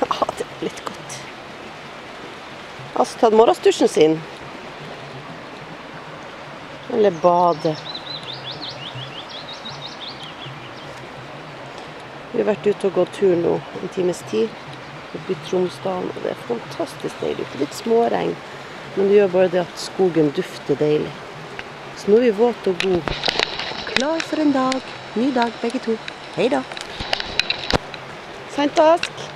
Ja, det er litt godt. Jeg har tatt morgensdusjen sin. Eller bade. Vi har vært ute og gått tur nå en times tid oppe i Tromsdalen. Og det er fantastisk deilig ute. Litt småregn, men det gjør bare det at skogen dufter deilig. Så nå er vi våte og gode. Klar for en dag. Ny dag, begge to. Hei da. Sankt Ask.